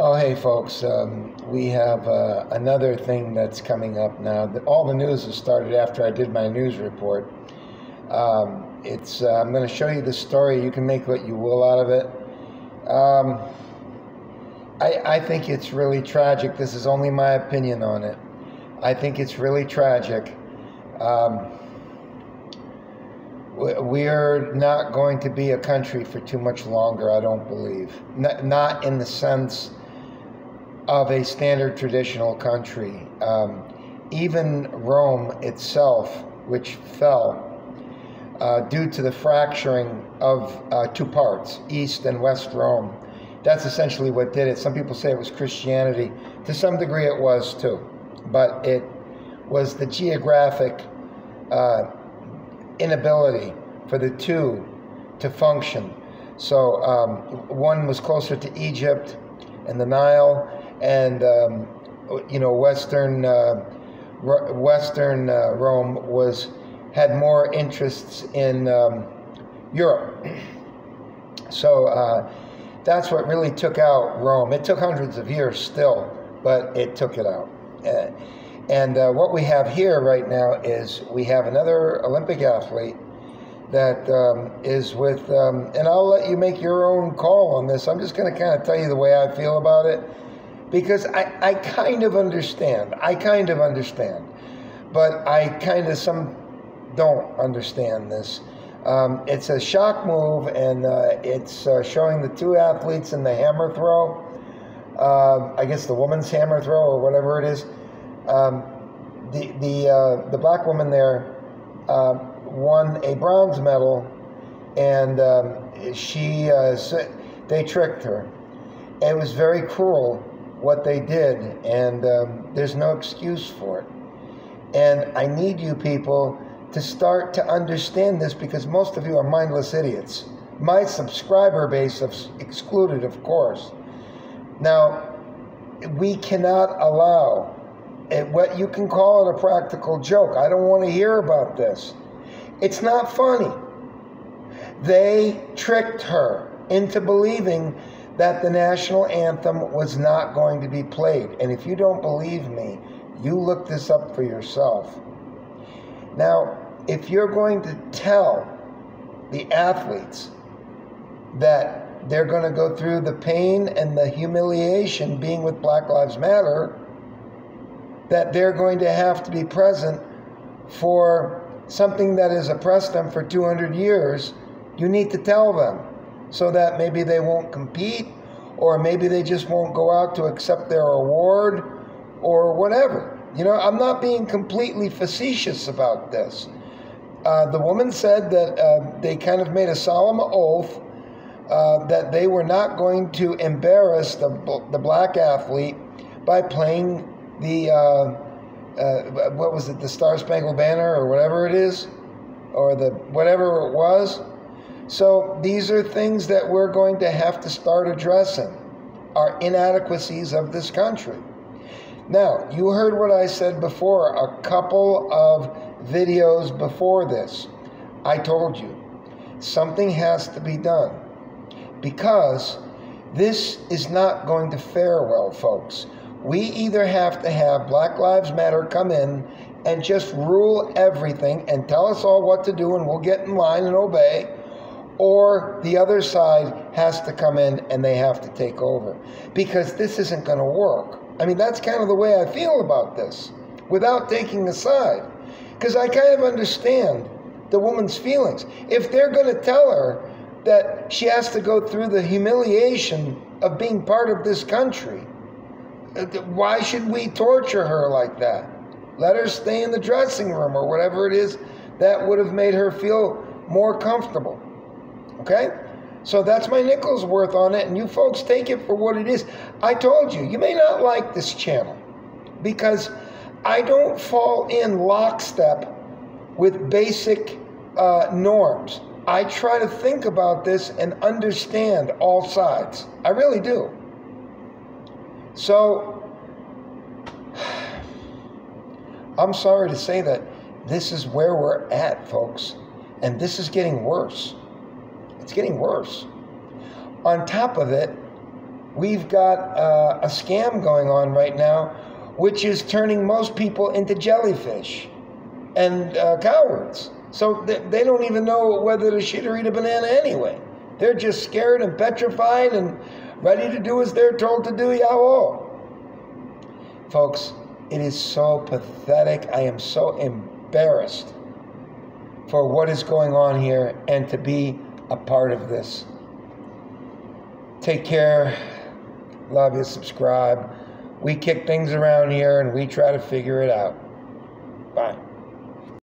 Oh, hey, folks. Um, we have uh, another thing that's coming up now. All the news has started after I did my news report. Um, it's. Uh, I'm going to show you the story. You can make what you will out of it. Um, I, I think it's really tragic. This is only my opinion on it. I think it's really tragic. Um, we- we're not going to be a country for too much longer, I don't believe. Not, not in the sense of a standard traditional country. Um, even Rome itself, which fell uh, due to the fracturing of uh, two parts, East and West Rome, that's essentially what did it. Some people say it was Christianity. To some degree, it was too. But it was the geographic uh, inability for the two to function. So um, one was closer to Egypt and the Nile, and um, you know Western uh, Western uh, Rome was had more interests in um, Europe. So uh, that's what really took out Rome. It took hundreds of years still, but it took it out. Uh, and uh, what we have here right now is we have another Olympic athlete that um, is with, um, and I'll let you make your own call on this. I'm just going to kind of tell you the way I feel about it because I, I kind of understand. I kind of understand. But I kind of some don't understand this. Um, it's a shock move, and uh, it's uh, showing the two athletes in the hammer throw. Uh, I guess the woman's hammer throw or whatever it is. Um, the the uh, the black woman there uh, won a bronze medal, and um, she uh, they tricked her. It was very cruel what they did, and um, there's no excuse for it. And I need you people to start to understand this because most of you are mindless idiots. My subscriber base is excluded, of course. Now, we cannot allow it, what you can call it a practical joke. I don't want to hear about this. It's not funny. They tricked her into believing that the national anthem was not going to be played. And if you don't believe me, you look this up for yourself. Now, if you're going to tell the athletes that they're going to go through the pain and the humiliation being with Black Lives Matter, that they're going to have to be present for something that has oppressed them for 200 years, you need to tell them so that maybe they won't compete or maybe they just won't go out to accept their award or whatever. You know, I'm not being completely facetious about this. Uh, the woman said that uh, they kind of made a solemn oath uh, that they were not going to embarrass the, the black athlete by playing the, uh, uh, what was it, the Star Spangled Banner or whatever it is, or the whatever it was. So these are things that we're going to have to start addressing our inadequacies of this country. Now, you heard what I said before, a couple of videos before this. I told you something has to be done because this is not going to fare well, folks. We either have to have Black Lives Matter come in and just rule everything and tell us all what to do and we'll get in line and obey, or the other side has to come in and they have to take over because this isn't going to work. I mean, that's kind of the way I feel about this without taking a side because I kind of understand the woman's feelings. If they're going to tell her that she has to go through the humiliation of being part of this country, uh, why should we torture her like that? Let her stay in the dressing room or whatever it is that would have made her feel more comfortable. Okay? So that's my nickel's worth on it, and you folks take it for what it is. I told you, you may not like this channel because I don't fall in lockstep with basic uh, norms. I try to think about this and understand all sides. I really do. So, I'm sorry to say that this is where we're at, folks, and this is getting worse. It's getting worse. On top of it, we've got uh, a scam going on right now, which is turning most people into jellyfish and uh, cowards. So they, they don't even know whether to shit or eat a banana anyway. They're just scared and petrified and ready to do as they're told to do, yao. Folks, it is so pathetic. I am so embarrassed for what is going on here and to be a part of this. Take care. Love you. Subscribe. We kick things around here and we try to figure it out. Bye.